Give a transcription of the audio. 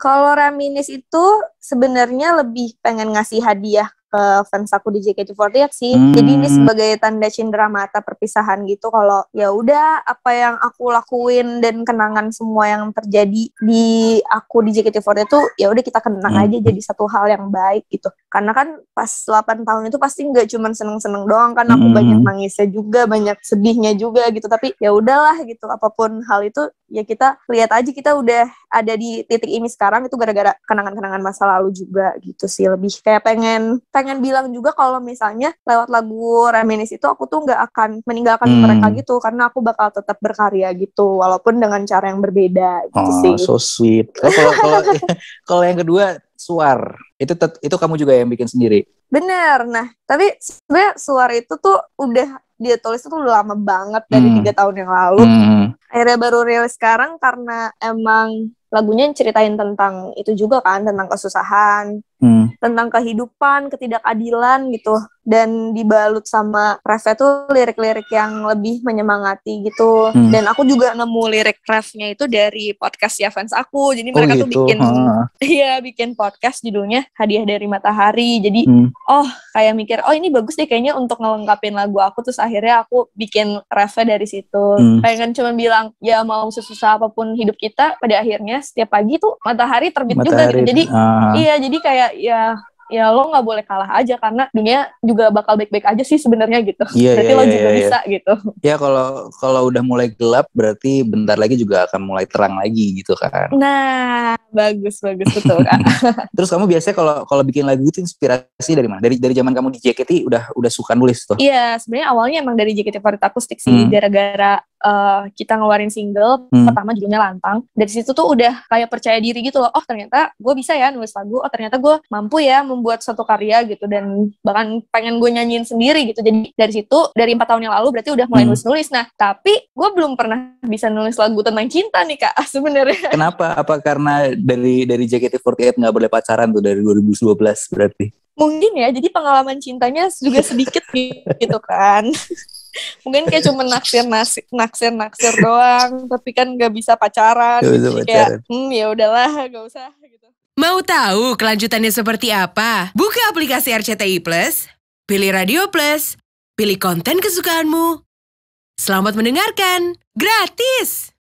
Kalau Reminis itu sebenarnya lebih pengen ngasih hadiah ke fans aku di JKT48 sih. Hmm. Jadi ini sebagai tanda cindera mata perpisahan gitu kalau ya udah apa yang aku lakuin dan kenangan semua yang terjadi di aku di JKT48 itu ya udah kita kenang hmm. aja jadi satu hal yang baik gitu. Karena kan pas 8 tahun itu pasti nggak cuma seneng-seneng doang kan aku hmm. banyak nangisnya juga, banyak sedihnya juga gitu. Tapi ya udahlah gitu apa pun hal itu ya kita lihat aja kita udah ada di titik ini sekarang itu gara-gara kenangan-kenangan masa lalu juga gitu sih lebih kayak pengen pengen bilang juga kalau misalnya lewat lagu Reminis itu aku tuh nggak akan meninggalkan hmm. mereka gitu karena aku bakal tetap berkarya gitu walaupun dengan cara yang berbeda gitu oh, sih. so sweet. Kalau kalau kalau yang kedua suar itu itu kamu juga yang bikin sendiri. Bener. Nah tapi sebenarnya suar itu tuh udah dia tulis itu udah lama banget dari hmm. tiga tahun yang lalu. Hmm. Akhirnya baru rilis sekarang karena emang lagunya ceritain tentang itu juga kan tentang kesusahan, hmm. tentang kehidupan, ketidakadilan gitu dan dibalut sama refnya tuh lirik-lirik yang lebih menyemangati gitu hmm. dan aku juga nemu lirik refnya itu dari podcast ya fans aku jadi oh, mereka gitu. tuh bikin iya bikin podcast judulnya hadiah dari matahari jadi hmm. oh kayak mikir oh ini bagus deh kayaknya untuk ngelengkapin lagu aku terus akhirnya aku bikin refnya dari situ hmm. kayak kan cuma bilang ya mau sesusah apa pun hidup kita pada akhirnya setiap pagi tuh matahari terbit matahari. juga gitu jadi iya jadi kayak ya ya lo nggak boleh kalah aja karena dunia juga bakal baik-baik aja sih sebenarnya gitu. Iya, berarti iya, lo iya, juga iya. bisa gitu. Ya kalau kalau udah mulai gelap berarti bentar lagi juga akan mulai terang lagi gitu kan. Nah, bagus bagus betul kan. Terus kamu biasanya kalau kalau bikin lagu itu inspirasi dari mana? Dari dari zaman kamu di JKT udah udah suka nulis tuh? Iya, sebenarnya awalnya emang dari JKT 48 akustik sih hmm. gara-gara uh, kita ngeluarin single hmm. pertama judulnya Lantang. Dari situ tuh udah kayak percaya diri gitu loh. Oh ternyata gue bisa ya nulis lagu. Oh ternyata gue mampu ya membuat suatu karya gitu dan bahkan pengen gue nyanyiin sendiri gitu. Jadi dari situ dari empat tahun yang lalu berarti udah mulai hmm. nulis-nulis. Nah tapi gue belum pernah bisa nulis lagu tentang cinta nih kak sebenarnya. Kenapa? Apa karena dari dari JKT48 nggak boleh pacaran tuh dari 2012 berarti? Mungkin ya. Jadi pengalaman cintanya juga sedikit gitu kan mungkin kayak cuma naksir naksir naksir naksir doang tapi kan nggak bisa pacaran gak bisa pacaran. kayak hmm ya udahlah gak usah gitu mau tahu kelanjutannya seperti apa buka aplikasi RCTI Plus pilih Radio Plus pilih konten kesukaanmu selamat mendengarkan gratis